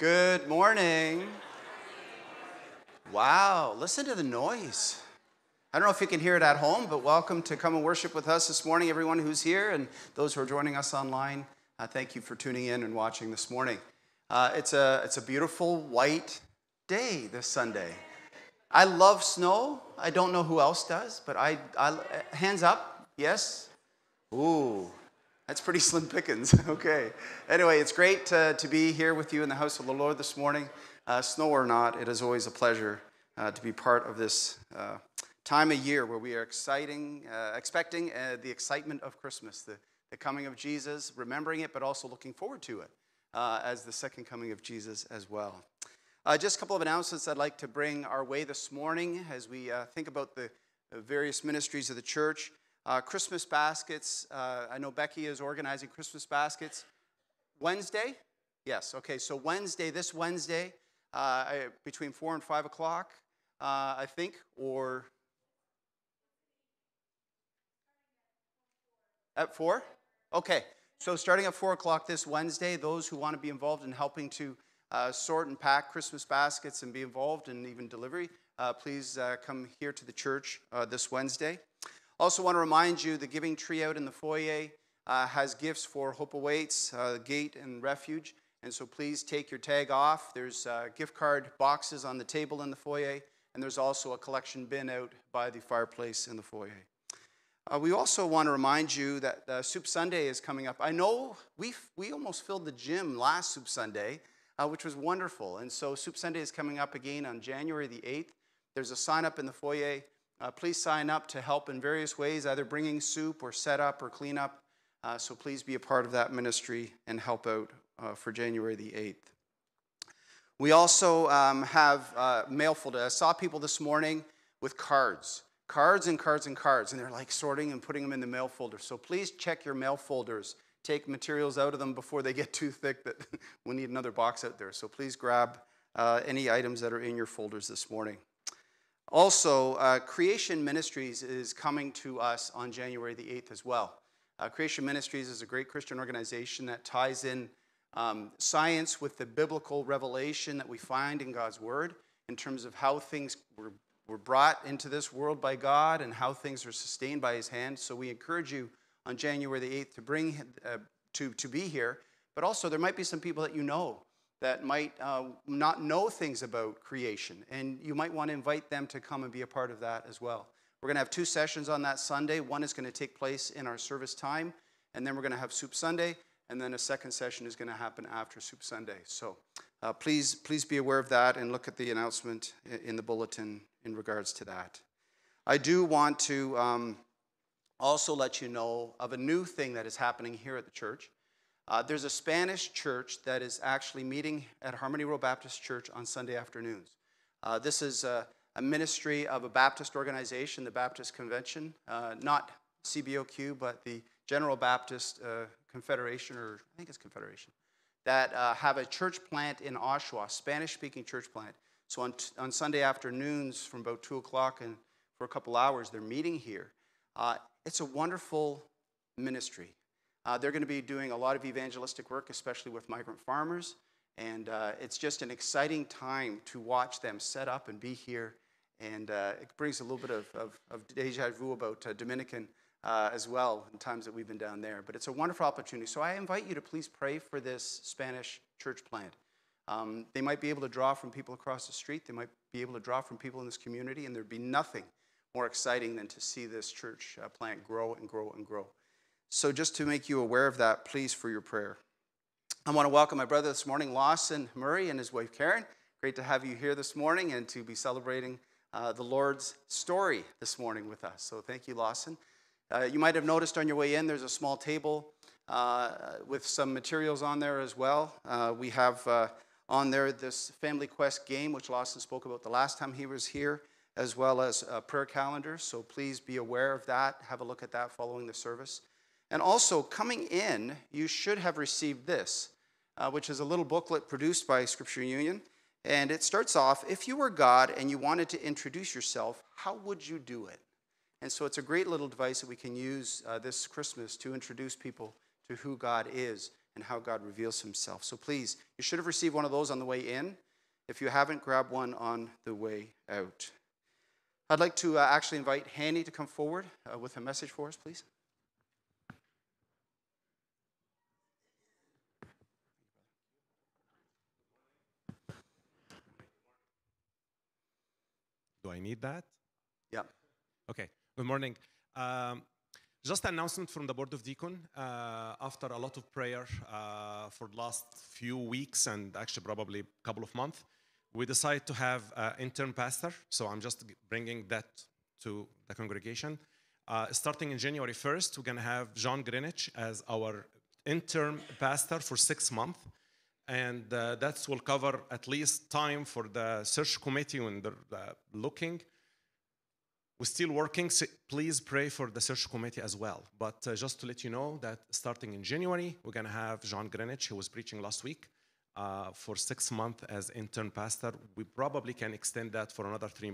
Good morning. Wow, listen to the noise. I don't know if you can hear it at home, but welcome to come and worship with us this morning, everyone who's here and those who are joining us online. Uh, thank you for tuning in and watching this morning. Uh, it's, a, it's a beautiful white day this Sunday. I love snow. I don't know who else does, but I, I hands up, yes? Ooh, that's pretty slim pickings. okay. Anyway, it's great to, to be here with you in the house of the Lord this morning. Uh, snow or not, it is always a pleasure uh, to be part of this uh, time of year where we are exciting, uh, expecting uh, the excitement of Christmas, the, the coming of Jesus, remembering it, but also looking forward to it uh, as the second coming of Jesus as well. just a couple of announcements I'd like to bring our way this morning as we think about the various ministries of the church. Uh, Christmas baskets. Uh, I know Becky is organizing Christmas baskets. Wednesday? Yes, okay, so Wednesday, this Wednesday, uh, between 4 and 5 o'clock, uh, I think, or at 4? Okay, so starting at 4 o'clock this Wednesday, those who want to be involved in helping to uh, sort and pack Christmas baskets and be involved in even delivery, uh, please come here to the church this Wednesday. Also, want to remind you the giving tree out in the foyer uh, has gifts for Hope Awaits, uh, Gate, and Refuge. And so please take your tag off. There's uh, gift card boxes on the table in the foyer, and there's also a collection bin out by the fireplace in the foyer. Uh, we also want to remind you that uh, Soup Sunday is coming up. I know we, we almost filled the gym last Soup Sunday, uh, which was wonderful. And so Soup Sunday is coming up again on January the 8th. There's a sign up in the foyer. Uh, please sign up to help in various ways, either bringing soup or set up or clean up. Uh, so please be a part of that ministry and help out uh, for January the 8th. We also um, have uh, mail folder. I saw people this morning with cards, cards and cards and cards, and they're like sorting and putting them in the mail folder. So please check your mail folders. Take materials out of them before they get too thick that we need another box out there. So please grab uh, any items that are in your folders this morning. Also, uh, Creation Ministries is coming to us on January the 8th as well. Uh, Creation Ministries is a great Christian organization that ties in um, science with the biblical revelation that we find in God's Word in terms of how things were, were brought into this world by God and how things are sustained by His hand. So we encourage you on January the 8th to bring uh, to, to be here. But also, there might be some people that you know that might uh, not know things about creation, and you might want to invite them to come and be a part of that as well. We're going to have two sessions on that Sunday. One is going to take place in our service time, and then we're going to have Soup Sunday, and then a second session is going to happen after Soup Sunday. So uh, please, please be aware of that and look at the announcement in the bulletin in regards to that. I do want to um, also let you know of a new thing that is happening here at the church. Uh, there's a Spanish church that is actually meeting at Harmony Road Baptist Church on Sunday afternoons. Uh, this is a, a, ministry of a Baptist organization, the Baptist Convention, uh, not CBOQ, but the General Baptist uh, Confederation, or I think it's Confederation, that uh, have a church plant in Oshawa, Spanish speaking church plant. So on, t- on Sunday afternoons from about 2 o'clock and for a couple hours, they're meeting here. Uh, it's a wonderful ministry. Uh, they're going to be doing a lot of evangelistic work, especially with migrant farmers. And uh, it's just an exciting time to watch them set up and be here. And uh, it brings a little bit of, of, of deja vu about uh, Dominican uh, as well in times that we've been down there. But it's a wonderful opportunity. So I invite you to please pray for this Spanish church plant. Um, they might be able to draw from people across the street, they might be able to draw from people in this community, and there'd be nothing more exciting than to see this church uh, plant grow and grow and grow. So, just to make you aware of that, please for your prayer. I want to welcome my brother this morning, Lawson Murray, and his wife Karen. Great to have you here this morning and to be celebrating uh, the Lord's story this morning with us. So, thank you, Lawson. Uh, you might have noticed on your way in there's a small table uh, with some materials on there as well. Uh, we have uh, on there this Family Quest game, which Lawson spoke about the last time he was here, as well as a prayer calendar. So, please be aware of that. Have a look at that following the service. And also, coming in, you should have received this, uh, which is a little booklet produced by Scripture Union. And it starts off If you were God and you wanted to introduce yourself, how would you do it? And so it's a great little device that we can use uh, this Christmas to introduce people to who God is and how God reveals himself. So please, you should have received one of those on the way in. If you haven't, grab one on the way out. I'd like to uh, actually invite Hanny to come forward uh, with a message for us, please. Do I need that? Yeah. Okay. Good morning. Um, just an announcement from the Board of Deacon. Uh, after a lot of prayer uh, for the last few weeks and actually probably a couple of months, we decided to have an intern pastor. So I'm just bringing that to the congregation. Uh, starting in January 1st, we're going to have John Greenwich as our interim pastor for six months and uh, that will cover at least time for the search committee when they're uh, looking. We're still working. So please pray for the search committee as well. But uh, just to let you know that starting in January, we're going to have John Greenwich, who was preaching last week, uh, for six months as intern pastor. We probably can extend that for another three,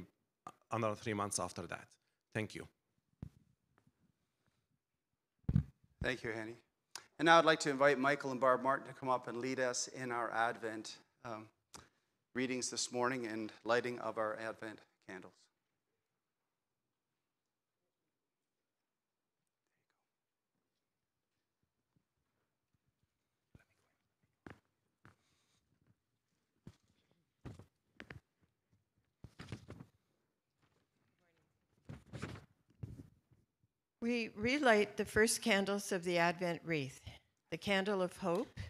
another three months after that. Thank you. Thank you, Hanny. And now I'd like to invite Michael and Barb Martin to come up and lead us in our Advent um, readings this morning and lighting of our Advent candles. We relight the first candles of the Advent wreath the candle of hope,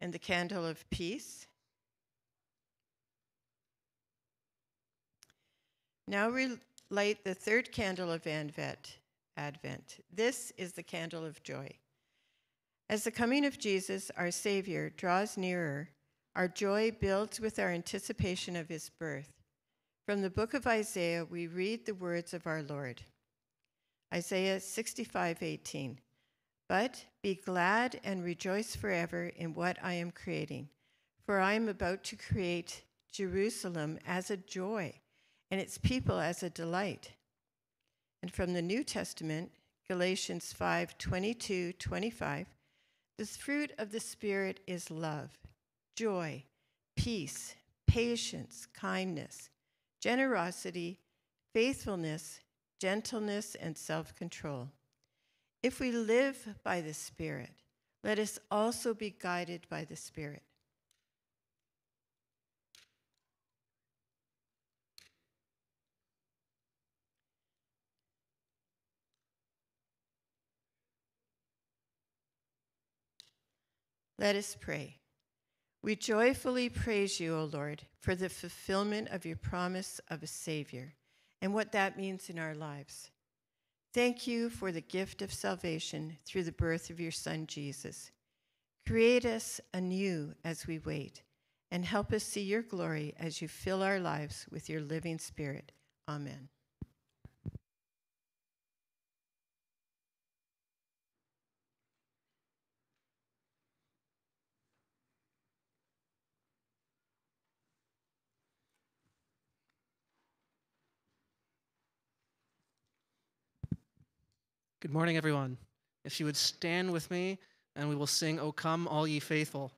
and the candle of peace. Now we light the third candle of Advent. Advent. This is the candle of joy. As the coming of Jesus, our Savior, draws nearer, our joy builds with our anticipation of his birth. From the book of Isaiah, we read the words of our Lord. Isaiah 65:18. But be glad and rejoice forever in what I am creating, for I am about to create Jerusalem as a joy and its people as a delight. And from the New Testament, Galatians 5:22, 25, the fruit of the spirit is love, joy, peace, patience, kindness, generosity, faithfulness, gentleness, and self control. If we live by the Spirit, let us also be guided by the Spirit. Let us pray. We joyfully praise you, O Lord, for the fulfillment of your promise of a Savior and what that means in our lives. Thank you for the gift of salvation through the birth of your Son, Jesus. Create us anew as we wait, and help us see your glory as you fill our lives with your living Spirit. Amen. Good morning, everyone. If you would stand with me, and we will sing, O come, all ye faithful.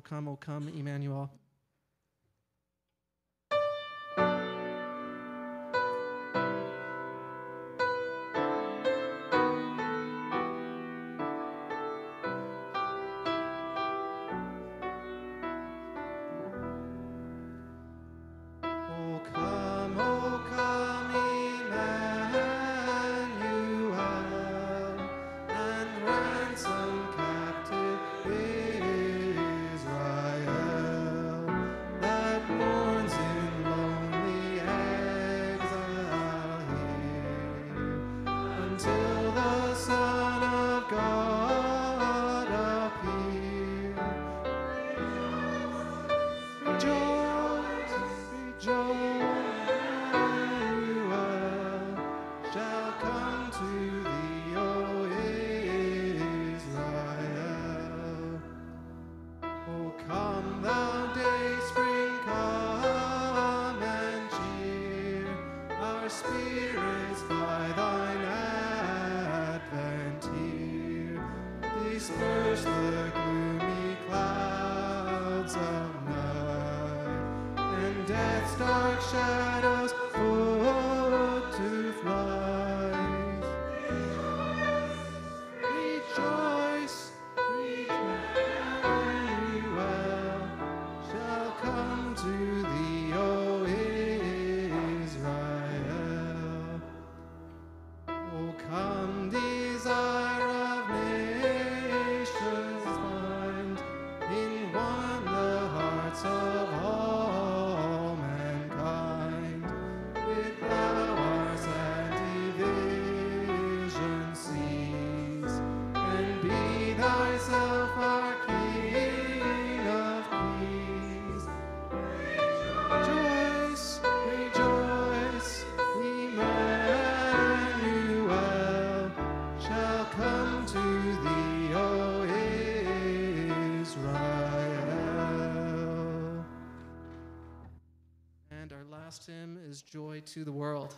come, O come, Emmanuel. to the world.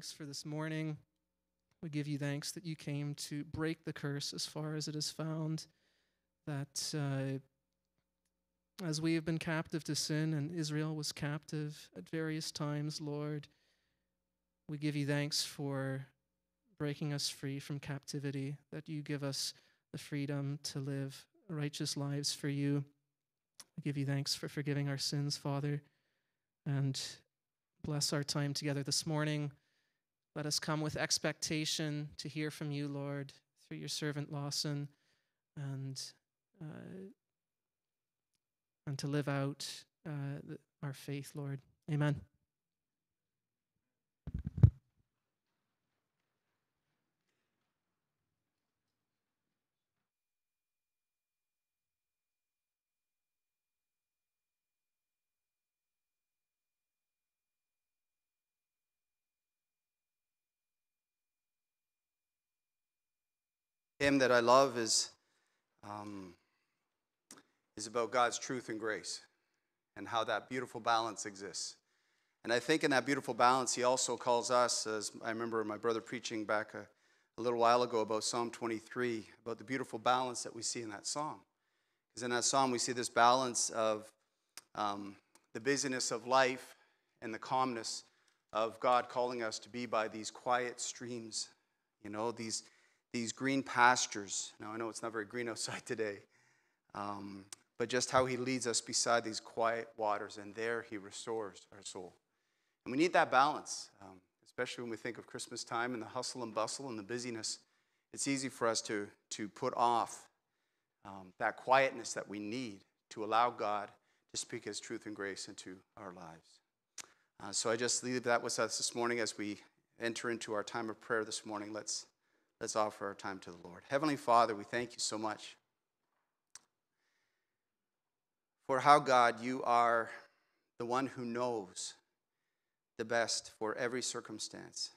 thanks for this morning. We give you thanks that you came to break the curse as far as it is found, that uh, as we have been captive to sin and Israel was captive at various times, Lord, we give you thanks for breaking us free from captivity, that you give us the freedom to live righteous lives for you. We give you thanks for forgiving our sins, Father, and bless our time together this morning. Let us come with expectation to hear from you, Lord, through your servant Lawson, and uh, and to live out uh, our faith, Lord. Amen. Hymn that I love is, um, is about God's truth and grace and how that beautiful balance exists. And I think in that beautiful balance, he also calls us, as I remember my brother preaching back a, a little while ago about Psalm 23, about the beautiful balance that we see in that psalm. Because in that psalm, we see this balance of um, the busyness of life and the calmness of God calling us to be by these quiet streams, you know, these these green pastures. Now, I know it's not very green outside today, um, but just how He leads us beside these quiet waters, and there He restores our soul. And we need that balance, um, especially when we think of Christmas time and the hustle and bustle and the busyness. It's easy for us to, to put off um, that quietness that we need to allow God to speak His truth and grace into our lives. Uh, so I just leave that with us this morning as we enter into our time of prayer this morning. Let's Let's offer our time to the Lord. Heavenly Father, we thank you so much for how, God, you are the one who knows the best for every circumstance.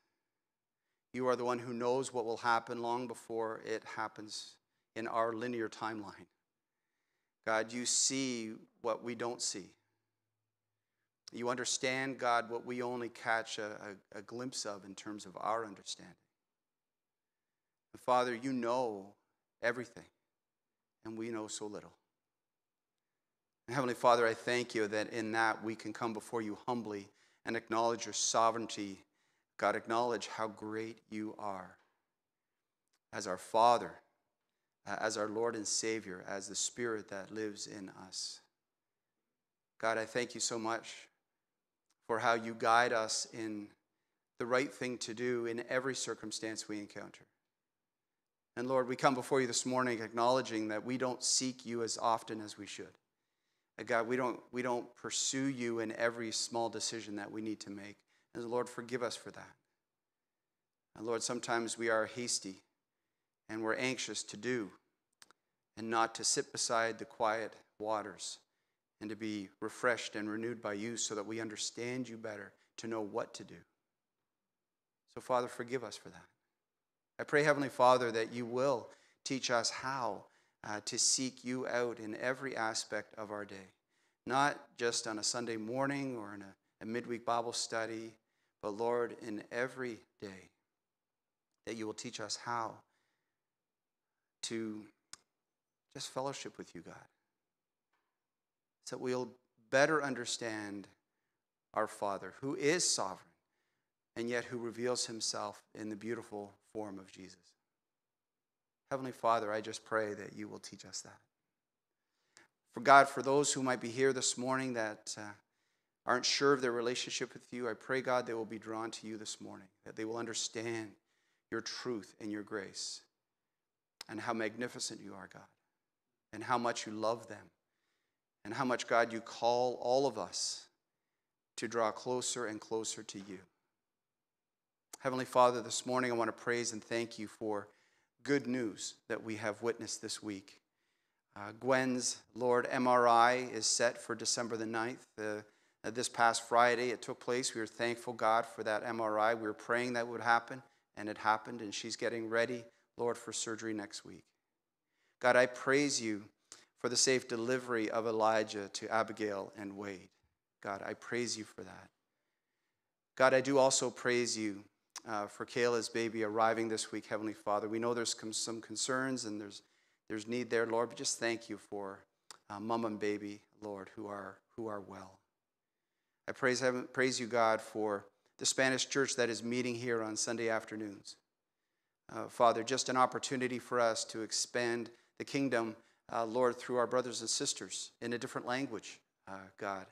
You are the one who knows what will happen long before it happens in our linear timeline. God, you see what we don't see. You understand, God, what we only catch a, a, a glimpse of in terms of our understanding. Father, you know everything, and we know so little. And Heavenly Father, I thank you that in that we can come before you humbly and acknowledge your sovereignty. God, acknowledge how great you are as our Father, as our Lord and Savior, as the Spirit that lives in us. God, I thank you so much for how you guide us in the right thing to do in every circumstance we encounter. And Lord, we come before you this morning acknowledging that we don't seek you as often as we should. God, we don't, we don't pursue you in every small decision that we need to make. And Lord, forgive us for that. And Lord, sometimes we are hasty and we're anxious to do and not to sit beside the quiet waters and to be refreshed and renewed by you so that we understand you better, to know what to do. So, Father, forgive us for that. I pray, Heavenly Father, that you will teach us how uh, to seek you out in every aspect of our day, not just on a Sunday morning or in a, a midweek Bible study, but Lord, in every day, that you will teach us how to just fellowship with you, God, so that we'll better understand our Father, who is sovereign and yet who reveals himself in the beautiful form of Jesus. Heavenly Father, I just pray that you will teach us that. For God, for those who might be here this morning that uh, aren't sure of their relationship with you, I pray, God, they will be drawn to you this morning, that they will understand your truth and your grace, and how magnificent you are, God, and how much you love them, and how much, God, you call all of us to draw closer and closer to you. Heavenly Father, this morning I want to praise and thank you for good news that we have witnessed this week. Uh, Gwen's Lord MRI is set for December the 9th. Uh, this past Friday, it took place. We were thankful, God, for that MRI. We were praying that would happen, and it happened, and she's getting ready, Lord, for surgery next week. God, I praise you for the safe delivery of Elijah to Abigail and Wade. God, I praise you for that. God, I do also praise you uh, for Kayla's baby arriving this week, Heavenly Father. We know there's some concerns and there's, there's need there, Lord, but just thank you for uh, mom and baby, Lord, who are, who are well. I praise, heaven, praise you, God, for the Spanish church that is meeting here on Sunday afternoons. uh, Father, just an opportunity for us to expand the kingdom, uh, Lord, through our brothers and sisters in a different language, uh, God.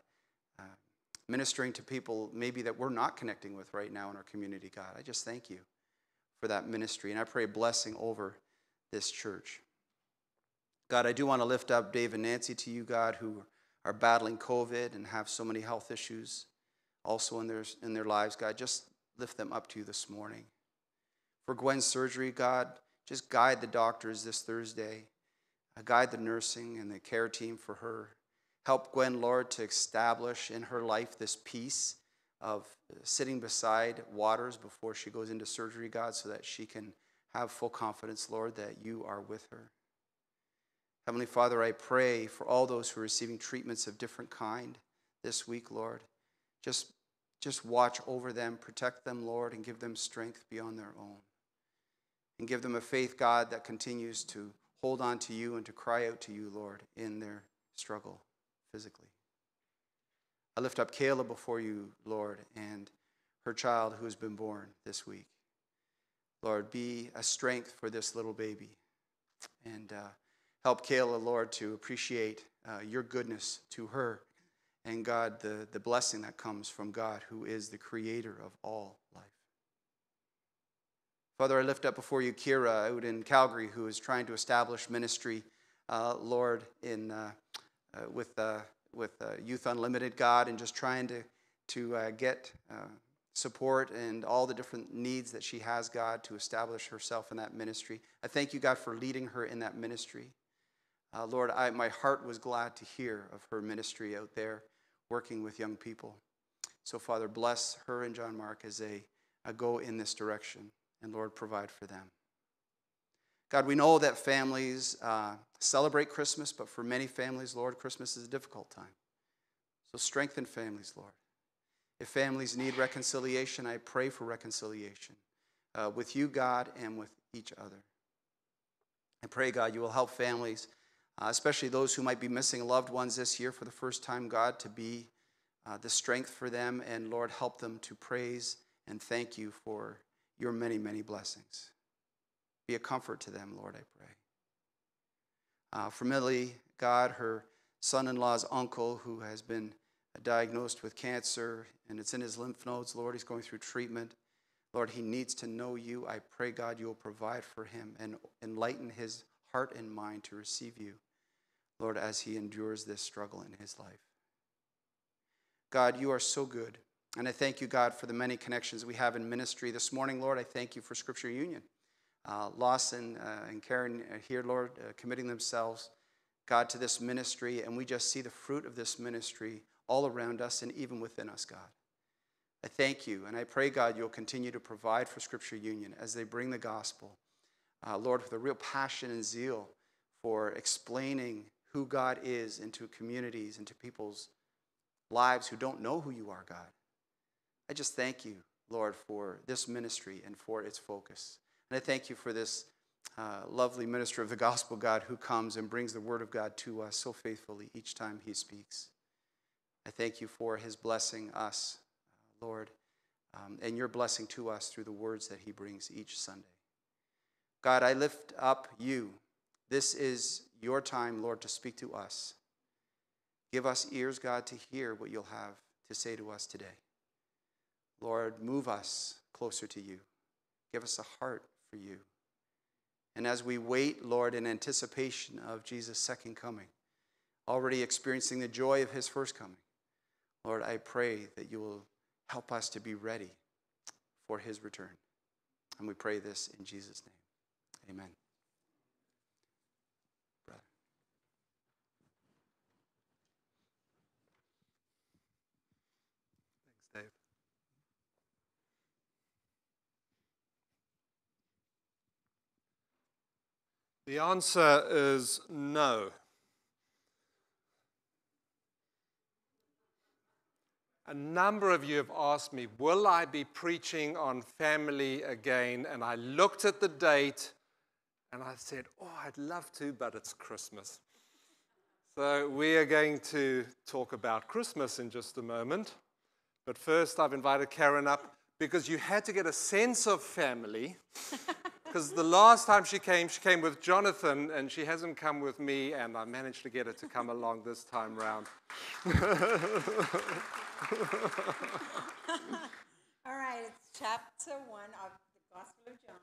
Ministering to people maybe that we're not connecting with right now in our community, God. I just thank you for that ministry. And I pray blessing over this church. God, I do want to lift up Dave and Nancy to you, God, who are battling COVID and have so many health issues also in their, in their lives. God, just lift them up to you this morning. For Gwen's surgery, God, just guide the doctors this Thursday. Uh, guide the nursing and the care team for her. Help Gwen, Lord, to establish in her life this peace of sitting beside waters before she goes into surgery, God, so that she can have full confidence, Lord, that you are with her. Heavenly Father, I pray for all those who are receiving treatments of different kind this week, Lord. Just, just watch over them, protect them, Lord, and give them strength beyond their own. And give them a faith, God, that continues to hold on to you and to cry out to you, Lord, in their struggle physically. I lift up Kayla before you, Lord, and her child who has been born this week. Lord, be a strength for this little baby. And uh, help Kayla, Lord, to appreciate uh, your goodness to her and God, the, the blessing that comes from God, who is the creator of all life. Father, I lift up before you Kira out in Calgary, who is trying to establish ministry, uh, Lord, in, uh, uh, with, uh, with uh, Youth Unlimited, God, and just trying to, to uh, get support and all the different needs that she has, God, to establish herself in that ministry. I thank you, God, for leading her in that ministry. Uh, Lord, I, my heart was glad to hear of her ministry out there working with young people. So, Father, bless her and John Mark as they uh, go in this direction, and Lord, provide for them. God, we know that families uh, celebrate Christmas, but for many families, Lord, Christmas is a difficult time. So, strengthen families, Lord. If families need reconciliation, I pray for reconciliation uh, with you, God, and with each other. I pray, God, you will help families uh, especially those who might be missing loved ones this year for the first time, God, to be uh, the strength for them. And Lord, help them to praise and thank you for your many, many blessings. Be a comfort to them, Lord, I pray. Uh, for Millie, God, her son in law's uncle, who has been diagnosed with cancer and it's in his lymph nodes, Lord, he's going through treatment. Lord, he needs to know you. I pray, God, you will provide for him and enlighten his heart and mind to receive you, Lord, as he endures this struggle in his life. God, you are so good. And I thank you, God, for the many connections we have in ministry. This morning, Lord, I thank you for Scripture Union. Uh, Lawson uh, and Karen here, Lord, uh, committing themselves, God, to this ministry. And we just see the fruit of this ministry all around us and even within us, God. I thank you. And I pray, God, you'll continue to provide for Scripture Union as they bring the gospel uh, Lord, with a real passion and zeal for explaining who God is into communities, into people's lives who don't know who you are, God. I just thank you, Lord, for this ministry and for its focus. And I thank you for this uh, lovely minister of the gospel, God, who comes and brings the word of God to us so faithfully each time he speaks. I thank you for his blessing us, Lord, um, and your blessing to us through the words that he brings each Sunday. God, I lift up you. This is your time, Lord, to speak to us. Give us ears, God, to hear what you'll have to say to us today. Lord, move us closer to you. Give us a heart for you. And as we wait, Lord, in anticipation of Jesus' second coming, already experiencing the joy of his first coming, Lord, I pray that you will help us to be ready for his return. And we pray this in Jesus' name. Amen. Brother. Thanks, Dave. The answer is no. A number of you have asked me, Will I be preaching on family again? And I looked at the date and I said, Oh, I'd love to, but it's Christmas. So we are going to talk about Christmas in just a moment. But first, I've invited Karen up because you had to get a sense of family Because the last time she came, she came with Jonathan, and she hasn't come with me, and I managed to get her to come along this time round. All right, it's chapter 1 of the Gospel of John,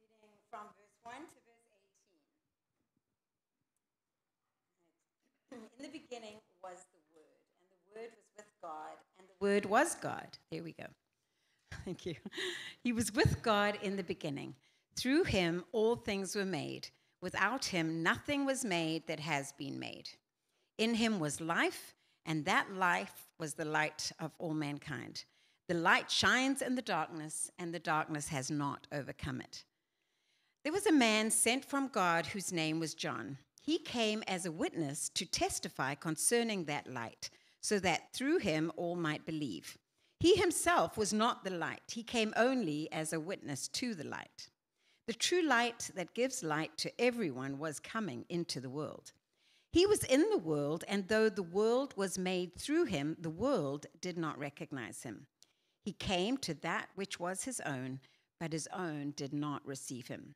reading from verse 1 to verse 18. In the beginning was the Word, and the Word was with God, and the Word was God. There we go. Thank you. He was with God in the beginning. Through him, all things were made. Without him, nothing was made that has been made. In him was life, and that life was the light of all mankind. The light shines in the darkness, and the darkness has not overcome it. There was a man sent from God whose name was John. He came as a witness to testify concerning that light, so that through him all might believe. He himself was not the light, he came only as a witness to the light. The true light that gives light to everyone was coming into the world. He was in the world, and though the world was made through him, the world did not recognize him. He came to that which was his own, but his own did not receive him.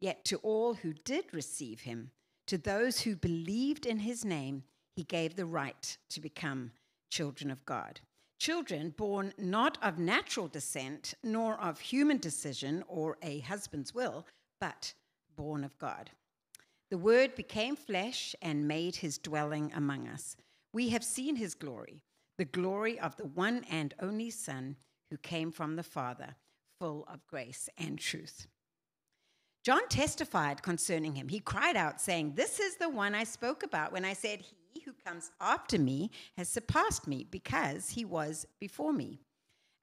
Yet to all who did receive him, to those who believed in his name, he gave the right to become children of God. Children born not of natural descent, nor of human decision or a husband's will, but born of God. The Word became flesh and made his dwelling among us. We have seen his glory, the glory of the one and only Son who came from the Father, full of grace and truth. John testified concerning him. He cried out, saying, This is the one I spoke about when I said, He who comes after me has surpassed me because he was before me.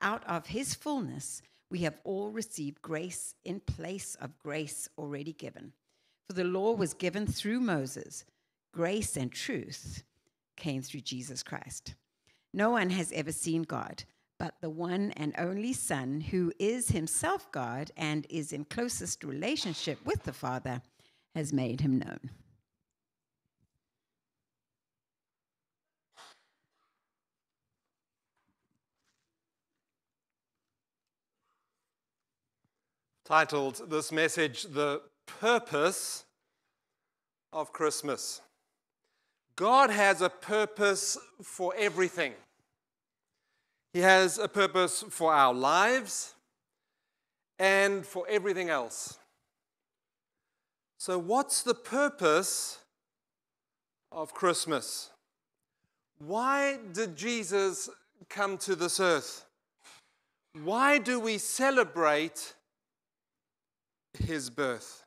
Out of his fullness, we have all received grace in place of grace already given. For the law was given through Moses, grace and truth came through Jesus Christ. No one has ever seen God but the one and only Son, who is himself God and is in closest relationship with the Father, has made him known. Titled this message, The Purpose of Christmas. God has a purpose for everything. He has a purpose for our lives and for everything else. So, what's the purpose of Christmas? Why did Jesus come to this earth? Why do we celebrate his birth?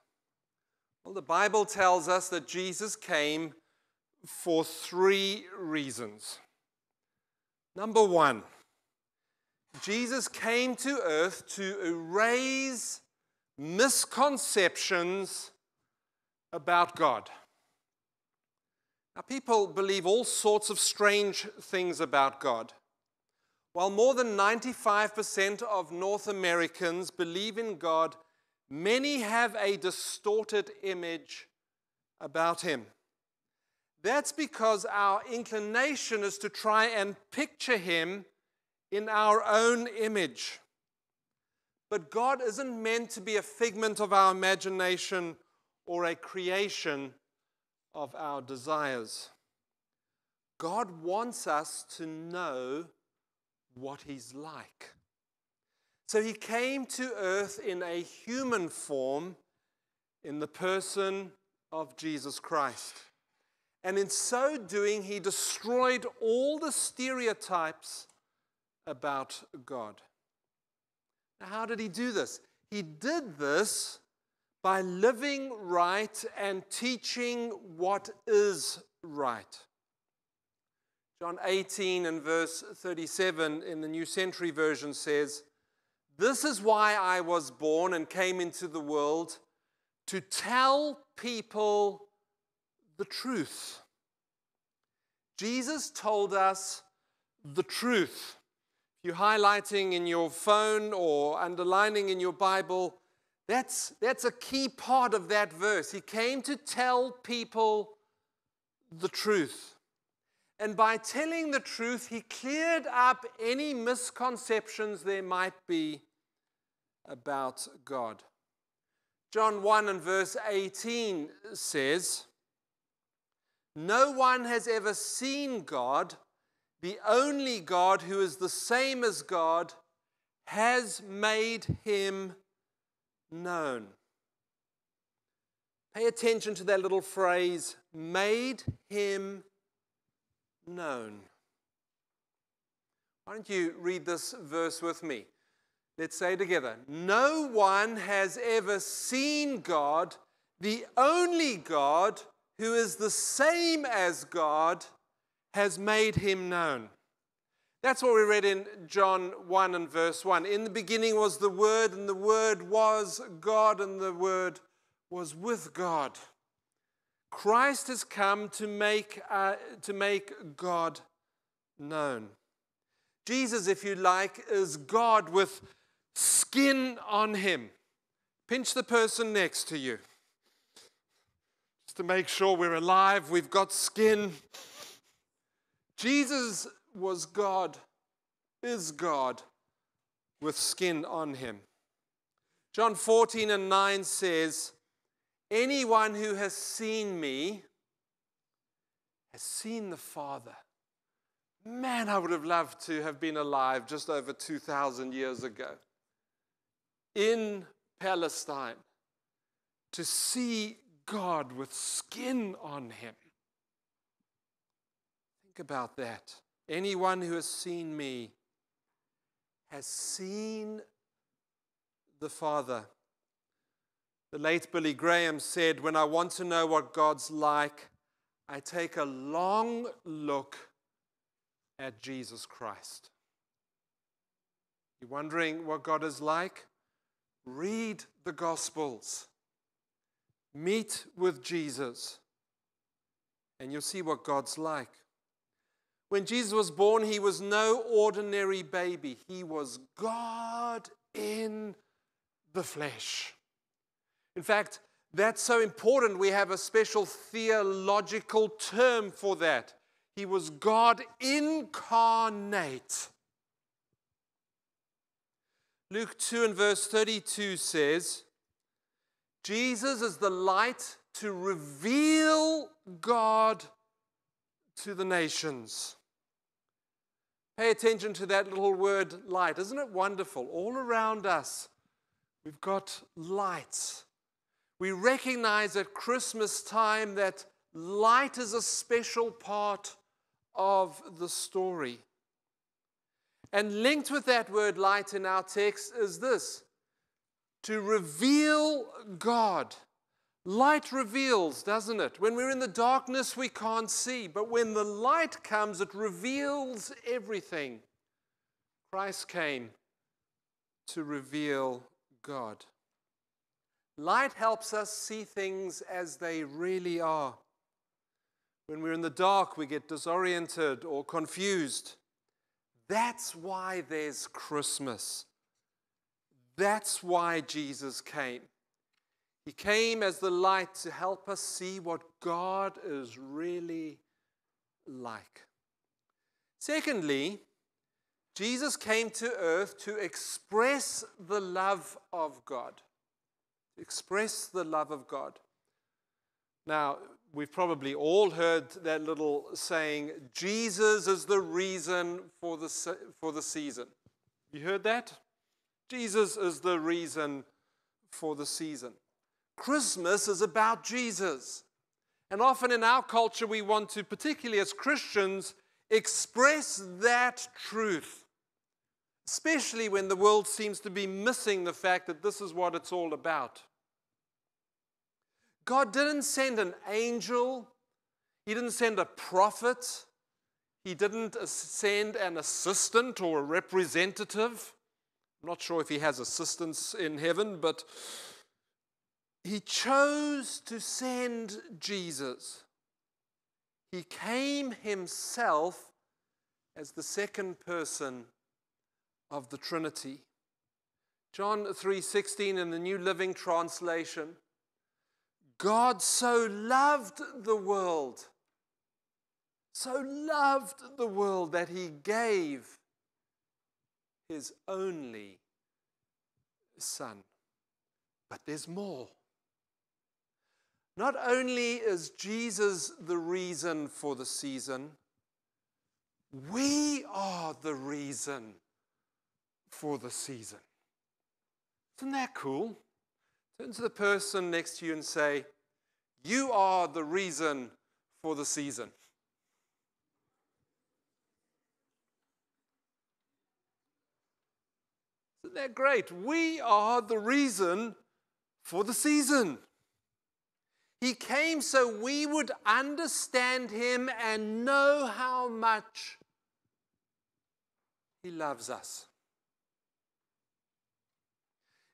Well, the Bible tells us that Jesus came for three reasons. Number one, Jesus came to earth to erase misconceptions about God. Now, people believe all sorts of strange things about God. While more than 95% of North Americans believe in God, many have a distorted image about Him. That's because our inclination is to try and picture Him in our own image. But God isn't meant to be a figment of our imagination or a creation of our desires. God wants us to know what He's like. So He came to earth in a human form in the person of Jesus Christ. And in so doing, He destroyed all the stereotypes about God. Now, how did he do this? He did this by living right and teaching what is right. John 18 and verse 37 in the New Century Version says, This is why I was born and came into the world to tell people the truth. Jesus told us the truth you're highlighting in your phone or underlining in your Bible, that's, that's a key part of that verse. He came to tell people the truth. And by telling the truth, he cleared up any misconceptions there might be about God. John 1 and verse 18 says, No one has ever seen God. The only God who is the same as God has made him known. Pay attention to that little phrase, made him known. Why don't you read this verse with me? Let's say together. No one has ever seen God, the only God who is the same as God has made him known. That's what we read in John 1 and verse 1. In the beginning was the Word, and the Word was God, and the Word was with God. Christ has come to make, uh, to make God known. Jesus, if you like, is God with skin on him. Pinch the person next to you. Just to make sure we're alive, we've got skin. Jesus was God, is God, with skin on him. John 14 and 9 says, Anyone who has seen me has seen the Father. Man, I would have loved to have been alive just over 2,000 years ago in Palestine to see God with skin on him. Think about that. Anyone who has seen me has seen the Father. The late Billy Graham said, When I want to know what God's like, I take a long look at Jesus Christ. You wondering what God is like? Read the Gospels, meet with Jesus, and you'll see what God's like. When Jesus was born, he was no ordinary baby, he was God in the flesh. In fact, that's so important. We have a special theological term for that. He was God incarnate. Luke 2 and verse 32 says, Jesus is the light to reveal God to the nations. Pay attention to that little word light. Isn't it wonderful? All around us, we've got lights. We recognize at Christmas time that light is a special part of the story. And linked with that word light in our text is this to reveal God. Light reveals, doesn't it? When we're in the darkness, we can't see. But when the light comes, it reveals everything. Christ came to reveal God. Light helps us see things as they really are. When we're in the dark, we get disoriented or confused. That's why there's Christmas. That's why Jesus came. He came as the light to help us see what God is really like. Secondly, Jesus came to earth to express the love of God. Express the love of God. Now, we've probably all heard that little saying, Jesus is the reason for the, for the season. You heard that? Jesus is the reason for the season. Christmas is about Jesus. And often in our culture, we want to, particularly as Christians, express that truth, especially when the world seems to be missing the fact that this is what it's all about. God didn't send an angel, He didn't send a prophet, He didn't send an assistant or a representative. I'm not sure if He has assistants in heaven, but He chose to send Jesus. He came Himself as the second person of the Trinity. John 3:16 in the New Living Translation God so loved the world, so loved the world that he gave his only son. But there's more. Not only is Jesus the reason for the season, we are the reason for the season. Isn't that cool? Turn to the person next to you and say, You are the reason for the season. Isn't that great? We are the reason for the season. He came so we would understand him and know how much he loves us.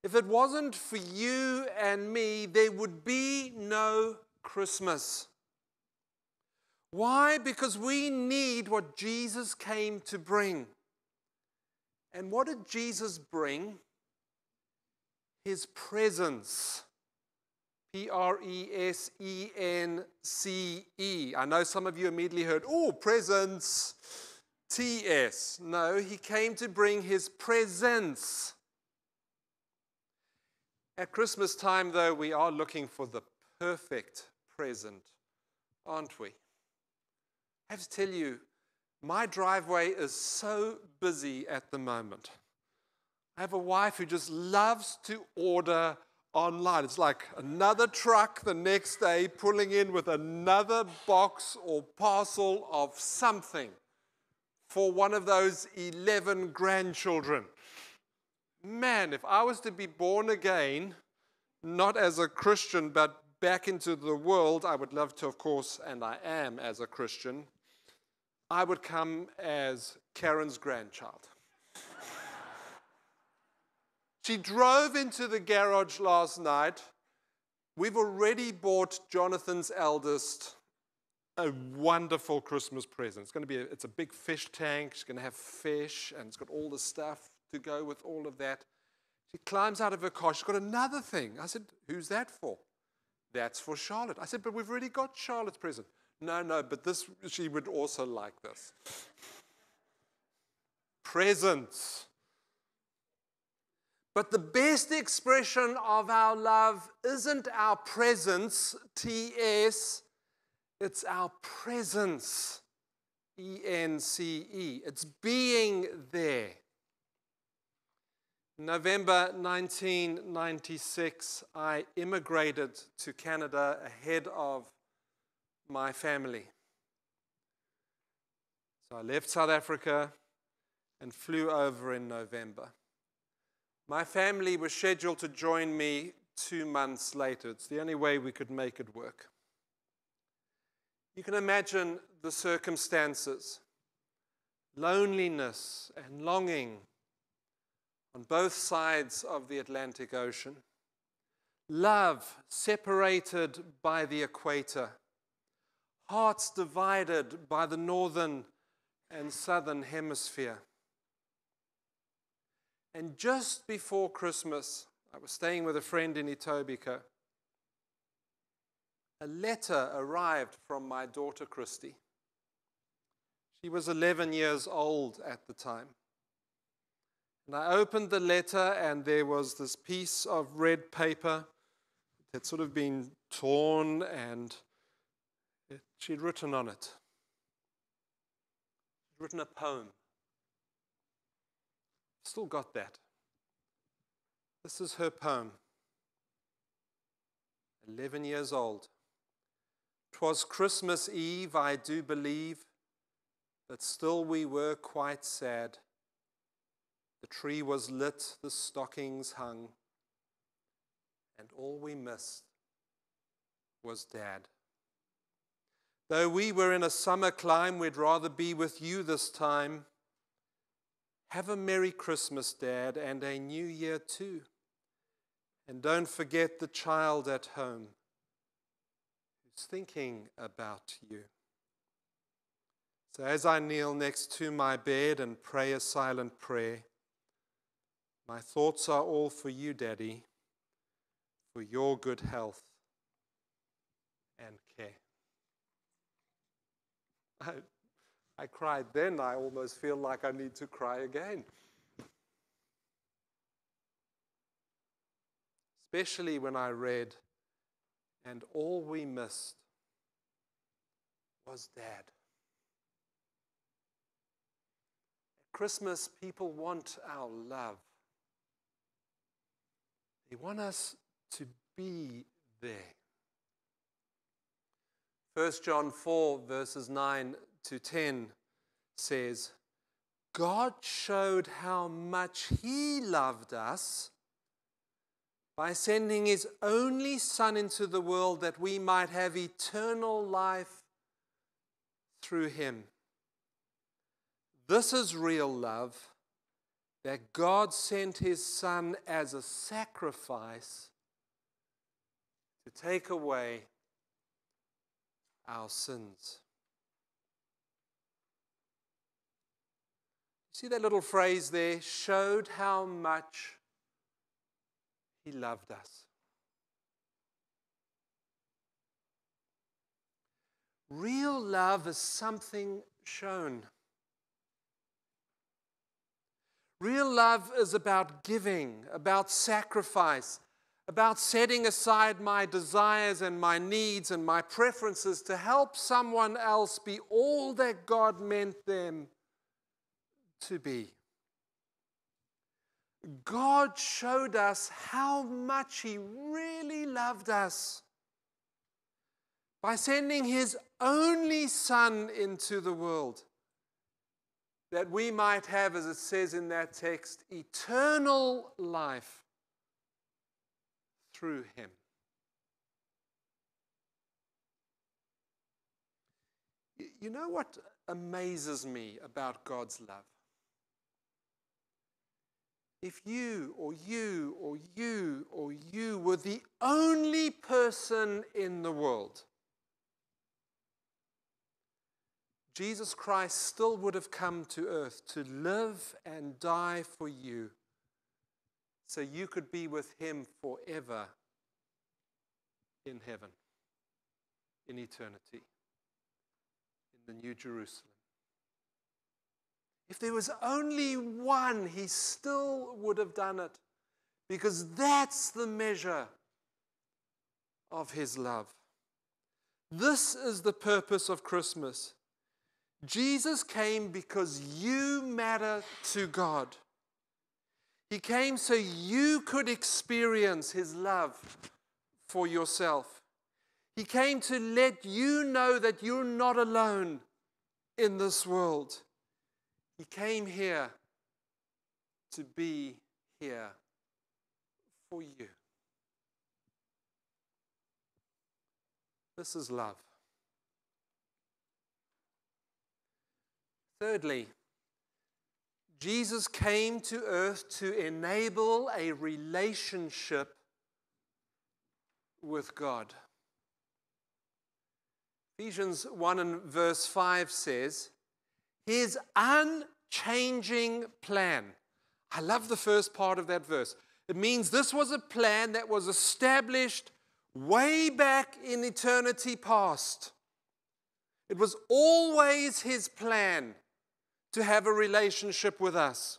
If it wasn't for you and me, there would be no Christmas. Why? Because we need what Jesus came to bring. And what did Jesus bring? His presence. P R E S E N C E. I know some of you immediately heard, oh, presence, T S. No, he came to bring his presence. At Christmas time, though, we are looking for the perfect present, aren't we? I have to tell you, my driveway is so busy at the moment. I have a wife who just loves to order online. It's like another truck the next day pulling in with another box or parcel of something for one of those 11 grandchildren. Man, if I was to be born again, not as a Christian, but back into the world, I would love to, of course, and I am as a Christian, I would come as Karen's grandchild. she drove into the garage last night. We've already bought Jonathan's eldest a wonderful Christmas present. It's going to be a, it's a big fish tank. She's going to have fish, and it's got all the stuff to go with all of that. She climbs out of her car. She's got another thing. I said, Who's that for? That's for Charlotte. I said, But we've already got Charlotte's present. No, no, but this, she would also like this. Presents. But the best expression of our love isn't our presence, TS, it's our presence, E N C E. It's being there. November 1996, I immigrated to Canada ahead of my family. So I left South Africa and flew over in November. My family was scheduled to join me two months later. It's the only way we could make it work. You can imagine the circumstances loneliness and longing on both sides of the Atlantic Ocean, love separated by the equator hearts divided by the northern and southern hemisphere. And just before Christmas, I was staying with a friend in Etobicoke. A letter arrived from my daughter Christy. She was 11 years old at the time. And I opened the letter, and there was this piece of red paper that sort of been torn and she'd written on it. She'd written a poem. Still got that. This is her poem. 11 years old. Twas Christmas Eve, I do believe, but still we were quite sad. The tree was lit, the stockings hung, and all we missed was Dad. Though we were in a summer clime, we'd rather be with you this time. Have a Merry Christmas, Dad, and a New Year too. And don't forget the child at home who's thinking about you. So as I kneel next to my bed and pray a silent prayer, my thoughts are all for you, Daddy, for your good health and care. I, I cried then. I almost feel like I need to cry again. Especially when I read And all we missed was Dad. At Christmas, people want our love. They want us to be there. 1 John 4, verses 9 to 10 says, God showed how much He loved us by sending His only Son into the world that we might have eternal life through Him. This is real love that God sent His Son as a sacrifice to take away our sins. See that little phrase there? Showed how much he loved us. Real love is something shown. Real love is about giving, about sacrifice, about setting aside my desires and my needs and my preferences to help someone else be all that God meant them to be. God showed us how much He really loved us by sending His only Son into the world that we might have, as it says in that text, eternal life through Him. You know what amazes me about God's love? if you or you or you or you were the only person in the world, Jesus Christ still would have come to earth to live and die for you so you could be with him forever in heaven, in eternity, in the New Jerusalem. If there was only one, he still would have done it because that's the measure of his love. This is the purpose of Christmas. Jesus came because you matter to God. He came so you could experience his love for yourself. He came to let you know that you're not alone in this world. He came here to be here for you. This is love. Thirdly, Jesus came to earth to enable a relationship with God. Ephesians 1 and verse 5 says, his unchanging plan. I love the first part of that verse. It means this was a plan that was established way back in eternity past. It was always his plan to have a relationship with us.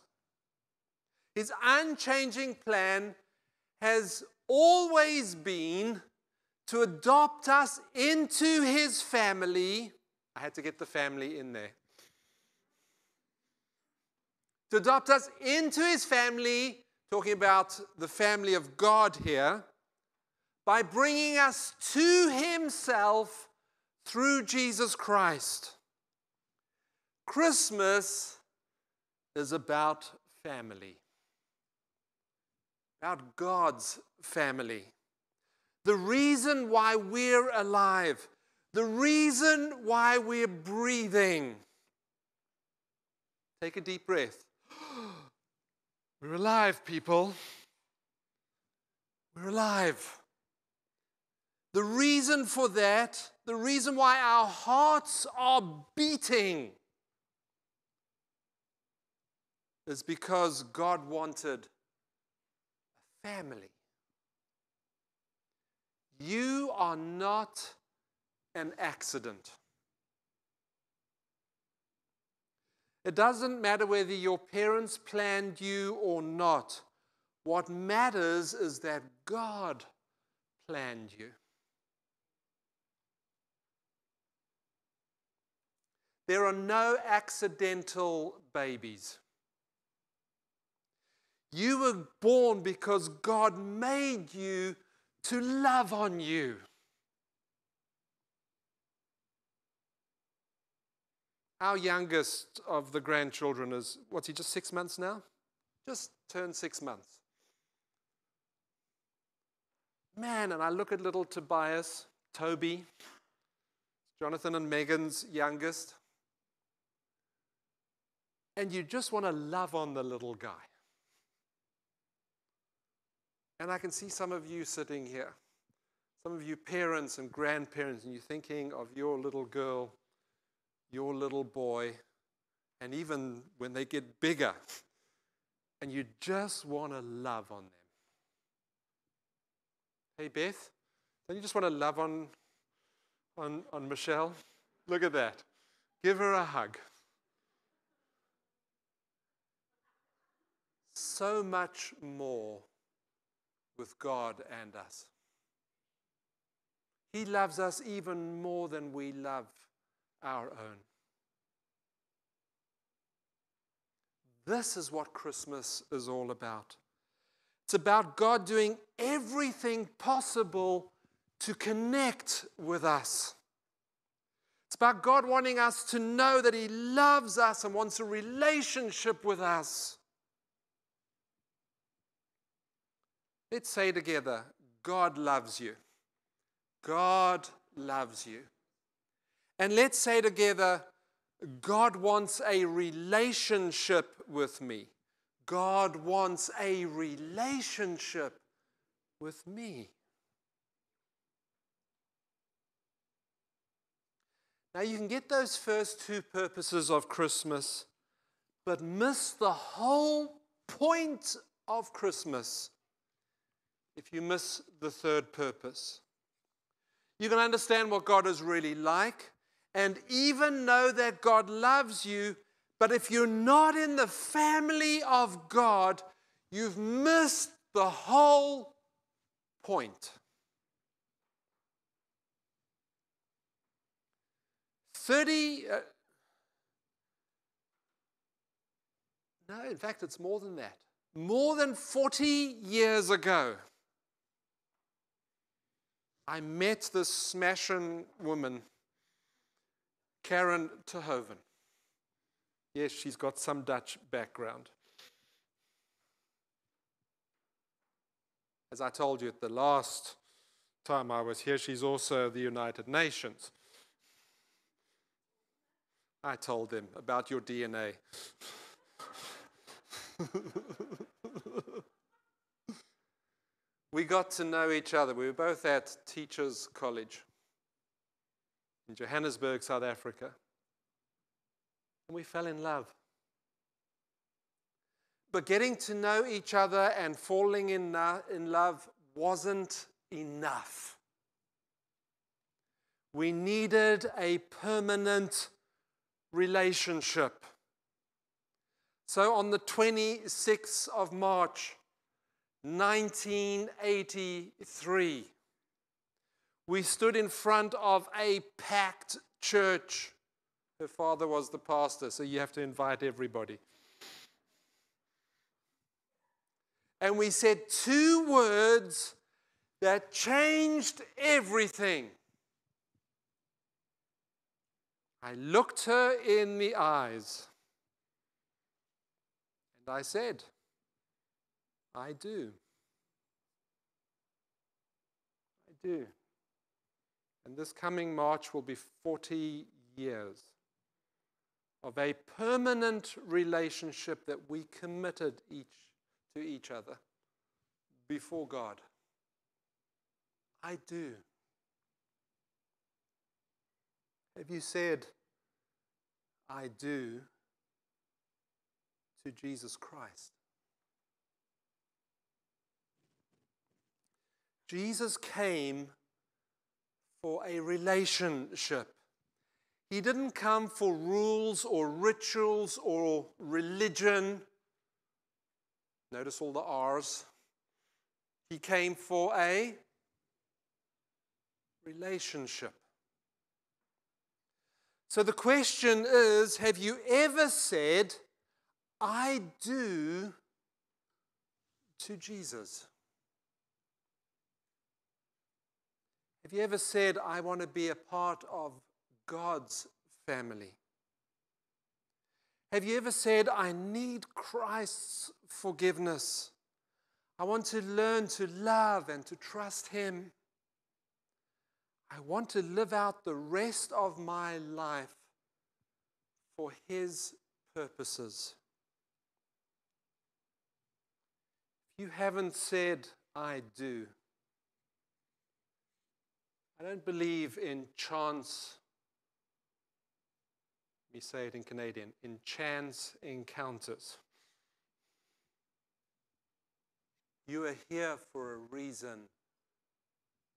His unchanging plan has always been to adopt us into his family. I had to get the family in there to adopt us into his family, talking about the family of God here, by bringing us to himself through Jesus Christ. Christmas is about family, about God's family. The reason why we're alive, the reason why we're breathing. Take a deep breath. We're alive, people. We're alive. The reason for that, the reason why our hearts are beating, is because God wanted a family. You are not an accident. It doesn't matter whether your parents planned you or not. What matters is that God planned you. There are no accidental babies. You were born because God made you to love on you. Our youngest of the grandchildren is, what's he, just six months now? Just turned six months. Man, and I look at little Tobias, Toby, Jonathan and Megan's youngest, and you just want to love on the little guy. And I can see some of you sitting here, some of you parents and grandparents, and you're thinking of your little girl your little boy, and even when they get bigger, and you just want to love on them. Hey, Beth, don't you just want to love on, on, on Michelle? Look at that. Give her a hug. So much more with God and us. He loves us even more than we love our own. This is what Christmas is all about. It's about God doing everything possible to connect with us. It's about God wanting us to know that He loves us and wants a relationship with us. Let's say together God loves you. God loves you. And let's say together, God wants a relationship with me. God wants a relationship with me. Now, you can get those first two purposes of Christmas, but miss the whole point of Christmas if you miss the third purpose. You can understand what God is really like and even know that God loves you, but if you're not in the family of God, you've missed the whole point. 30, uh, no, in fact, it's more than that. More than 40 years ago, I met this smashing woman Karen Terhoven. Yes, she's got some Dutch background. As I told you at the last time I was here, she's also the United Nations. I told them about your DNA. we got to know each other. We were both at Teachers College in Johannesburg, South Africa. And we fell in love. But getting to know each other and falling in, in love wasn't enough. We needed a permanent relationship. So on the 26th of March, 1983, we stood in front of a packed church. Her father was the pastor, so you have to invite everybody. And we said two words that changed everything. I looked her in the eyes and I said, I do. I do. And this coming March will be 40 years of a permanent relationship that we committed each to each other before God. I do. Have you said, I do to Jesus Christ? Jesus came for a relationship. He didn't come for rules or rituals or religion. Notice all the R's. He came for a relationship. So the question is have you ever said, I do to Jesus? Have you ever said, I want to be a part of God's family? Have you ever said, I need Christ's forgiveness? I want to learn to love and to trust Him. I want to live out the rest of my life for His purposes. If you haven't said, I do, I don't believe in chance. Let me say it in Canadian in chance encounters. You are here for a reason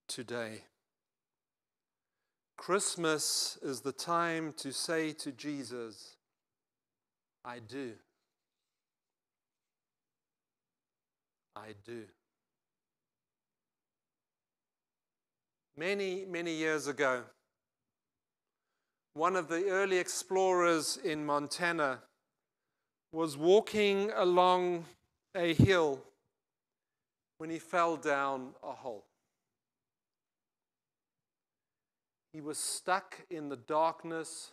today. Christmas is the time to say to Jesus, I do. I do. Many, many years ago, one of the early explorers in Montana was walking along a hill when he fell down a hole. He was stuck in the darkness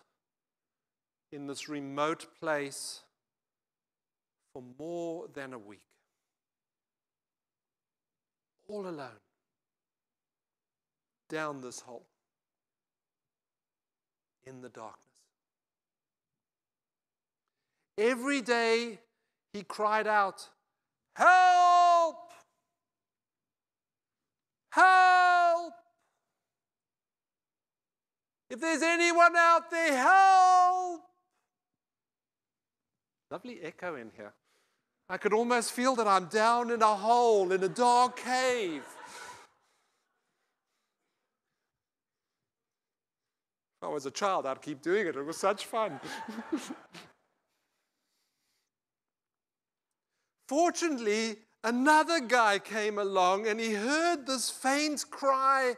in this remote place for more than a week. All alone down this hole in the darkness. Every day he cried out, Help! Help! If there's anyone out there, help! Lovely echo in here. I could almost feel that I'm down in a hole in a dark cave. I was a child, I'd keep doing it. It was such fun. Fortunately, another guy came along and he heard this faint cry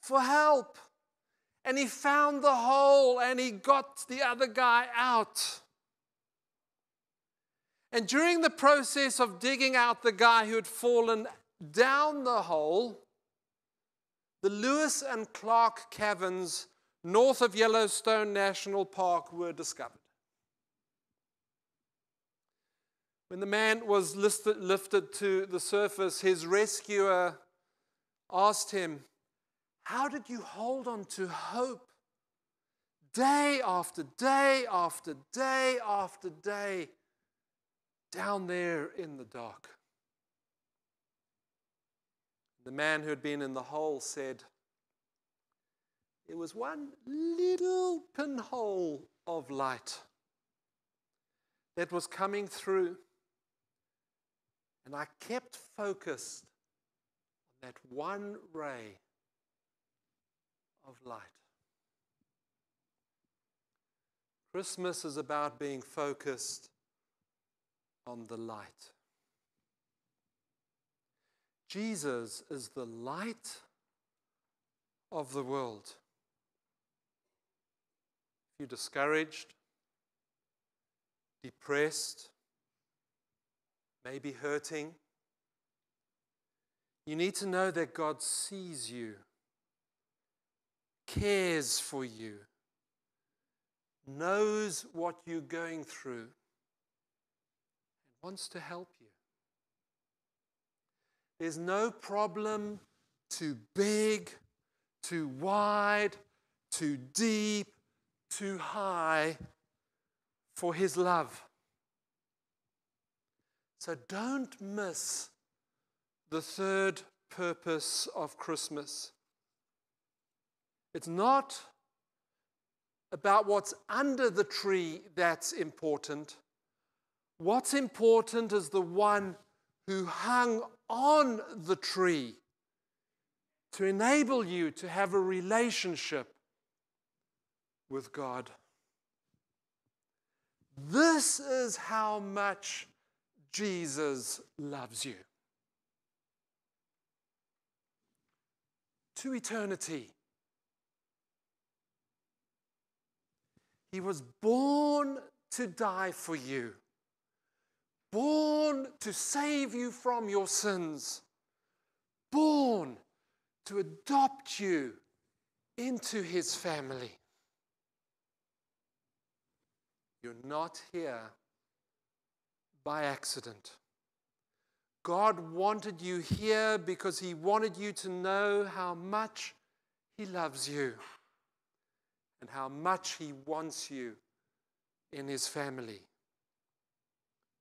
for help. And he found the hole and he got the other guy out. And during the process of digging out the guy who had fallen down the hole, the Lewis and Clark caverns north of Yellowstone National Park were discovered. When the man was listed, lifted to the surface, his rescuer asked him, How did you hold on to hope day after day after day after day down there in the dark? The man who had been in the hole said, It was one little pinhole of light that was coming through. And I kept focused on that one ray of light. Christmas is about being focused on the light. Jesus is the light of the world. You're discouraged, depressed, maybe hurting, you need to know that God sees you, cares for you, knows what you're going through, and wants to help you. There's no problem too big, too wide, too deep, too high for His love. So don't miss the third purpose of Christmas. It's not about what's under the tree that's important. What's important is the one who hung on the tree to enable you to have a relationship with God. This is how much Jesus loves you. To eternity. He was born to die for you, born to save you from your sins, born to adopt you into his family. You're not here by accident. God wanted you here because he wanted you to know how much he loves you and how much he wants you in his family.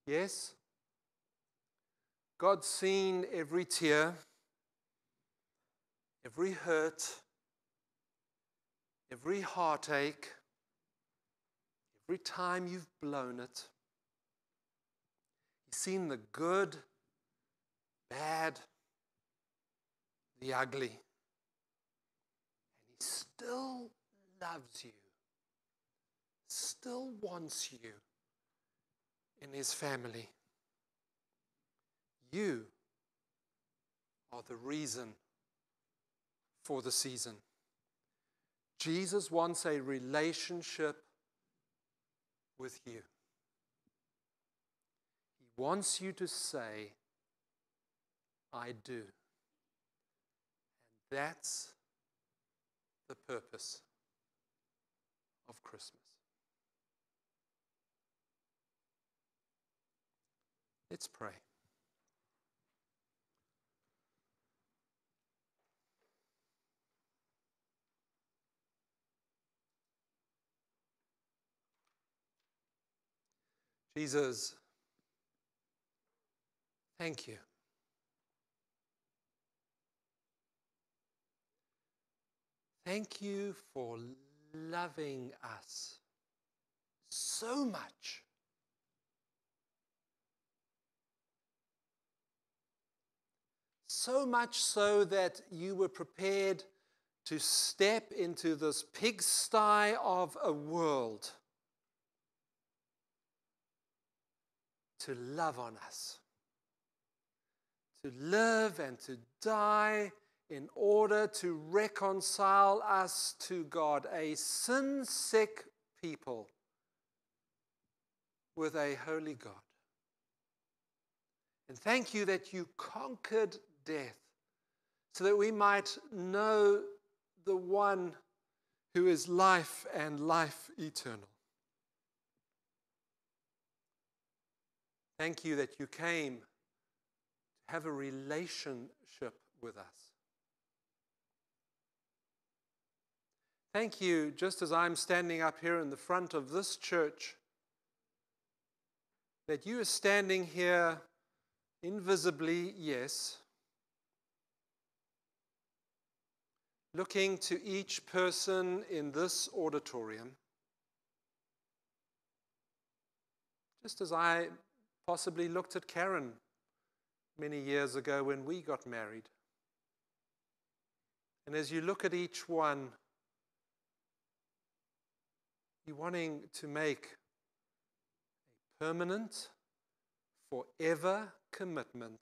Yes? God's seen every tear, every hurt, every heartache, every time you've blown it. He's seen the good, bad, the ugly. And he still loves you, still wants you in his family. You are the reason for the season. Jesus wants a relationship with you. He wants you to say, I do. And that's the purpose of Christmas. Let's pray. Jesus, thank you. Thank you for loving us so much. So much so that you were prepared to step into this pigsty of a world to love on us, to live and to die in order to reconcile us to God, a sin sick people with a holy God. And thank you that you conquered death so that we might know the one who is life and life eternal. Thank you that you came to have a relationship with us. Thank you, just as I'm standing up here in the front of this church, that you are standing here invisibly, yes, looking to each person in this auditorium, just as I possibly looked at Karen many years ago when we got married. And as you look at each one, you're wanting to make a permanent, forever commitment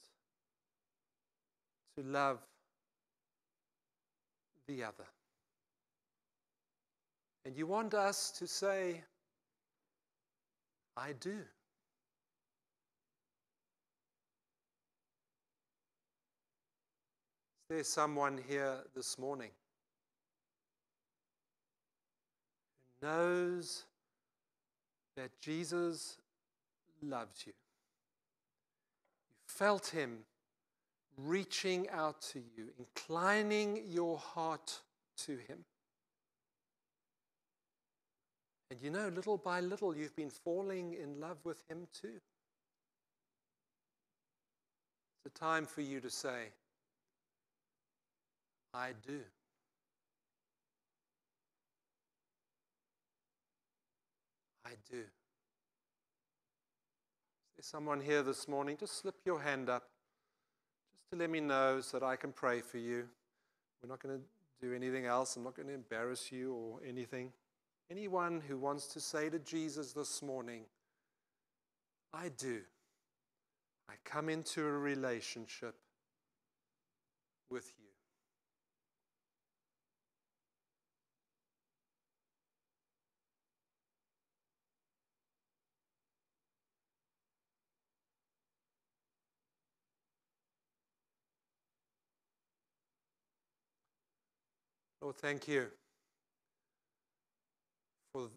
to love the other. And you want us to say, I do. Is there someone here this morning who knows that Jesus loves you? You felt him reaching out to you, inclining your heart to him. And you know, little by little, you've been falling in love with him too. It's a time for you to say, I mm. do. I do. Is there someone here this morning? Just slip your hand up just to let me know so that I can pray for you. We're not going to do anything else. I'm not going to embarrass you or anything. Anyone who wants to say to Jesus this morning, I do. I come into a relationship with you. Lord, thank you for,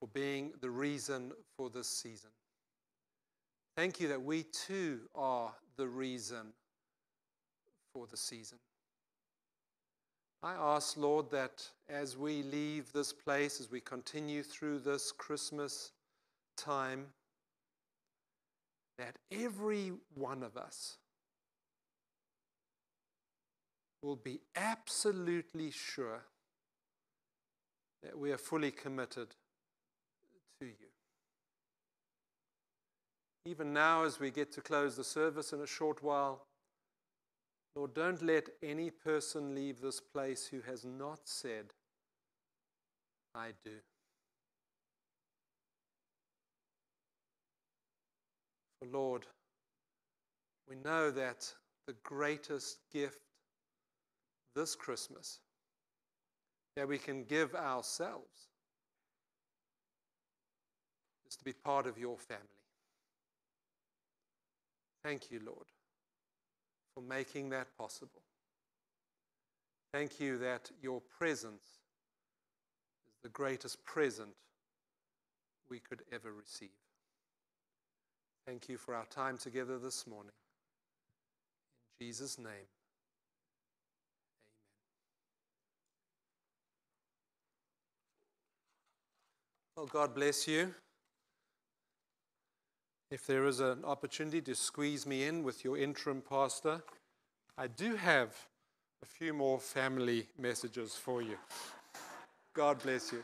for being the reason for this season. Thank you that we too are the reason for the season. I ask, Lord, that as we leave this place, as we continue through this Christmas time, that every one of us will be absolutely sure that we are fully committed to you. Even now, as we get to close the service in a short while, Lord, don't let any person leave this place who has not said, I do. For Lord, we know that the greatest gift this Christmas that we can give ourselves is to be part of your family. Thank you, Lord, for making that possible. Thank you that your presence is the greatest present we could ever receive. Thank you for our time together this morning. In Jesus' name. Well, God bless you. If there is an opportunity to squeeze me in with your interim pastor, I do have a few more family messages for you. God bless you.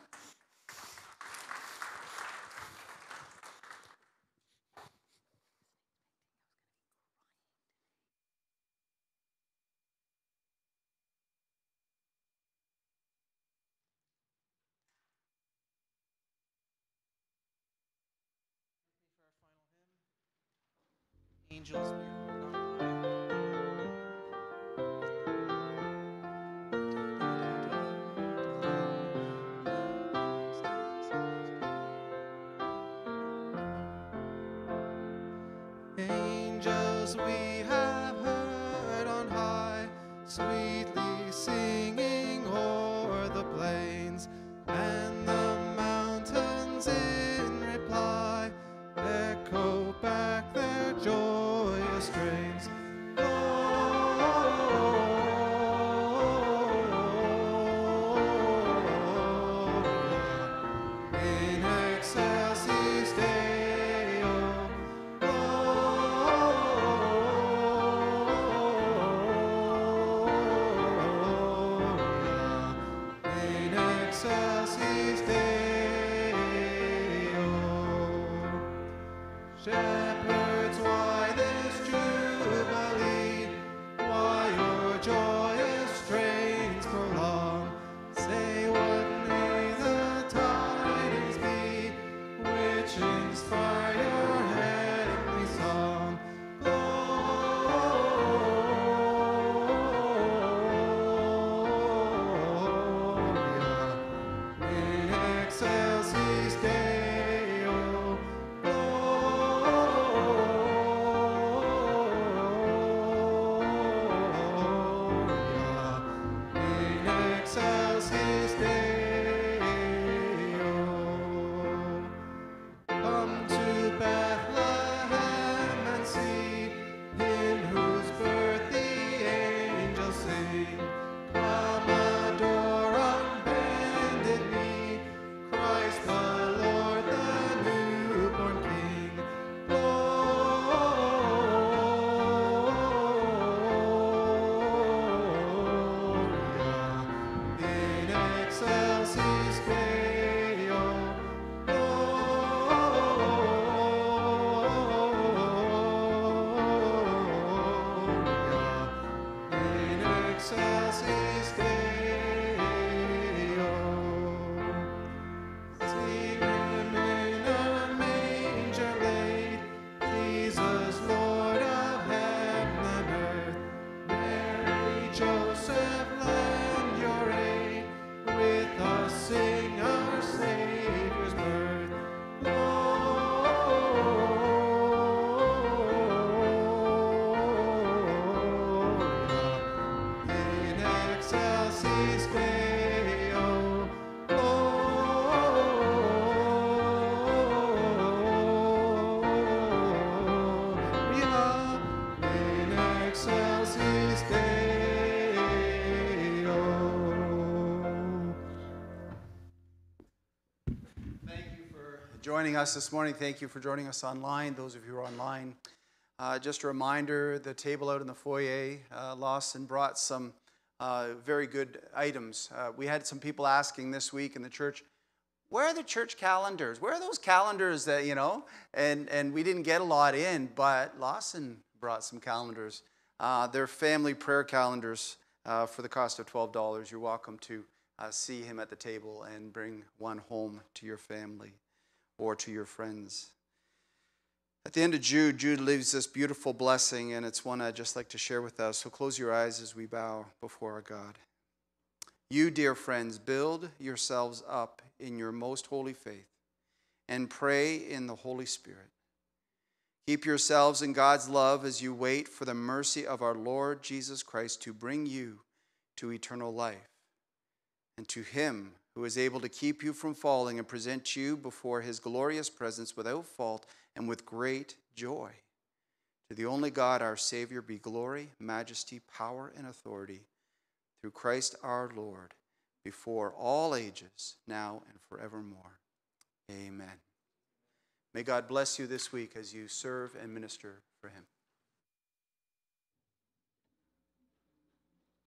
Sweetly singing o'er the plains, joining us this morning. Thank you for joining us online. Those of you who are online, uh, just a reminder the table out in the foyer, uh, Lawson brought some uh, very good items. Uh, we had some people asking this week in the church, where are the church calendars? Where are those calendars that, you know? And, and we didn't get a lot in, but Lawson brought some calendars. Uh, they're family prayer calendars uh, for the cost of $12. You're welcome to see him at the table and bring one home to your family or to your friends. At the end of Jude, Jude leaves this beautiful blessing, and it's one I'd just like to share with us. So close your eyes as we bow before our God. You, dear friends, build yourselves up in your most holy faith and pray in the Holy Spirit. Keep yourselves in God's love as you wait for the mercy of our Lord Jesus Christ to bring you to eternal life. And to him who is able to keep you from falling and present you before his glorious presence without fault and with great joy. To the only God, our Savior, be glory, majesty, power, and authority through Christ our Lord, before all ages, now and forevermore. Amen. May God bless you this week as you serve and minister for him.